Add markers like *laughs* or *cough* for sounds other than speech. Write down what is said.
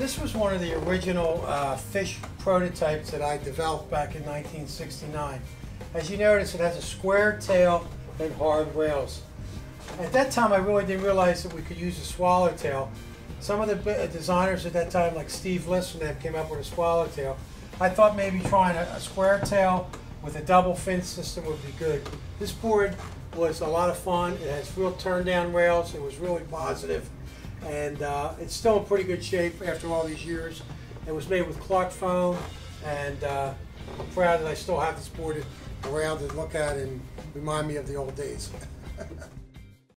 This was one of the original uh, fish prototypes that I developed back in 1969. As you notice, it has a square tail and hard rails. At that time, I really didn't realize that we could use a swallowtail. Some of the designers at that time, like Steve Listener, came up with a swallowtail. I thought maybe trying a, a square tail with a double fin system would be good. This board was a lot of fun. It has real turn down rails. It was really positive, and uh, it's still in pretty good shape after all these years. It was made with Clark foam, and uh, I'm proud that I still have this board around to look at and remind me of the old days. *laughs*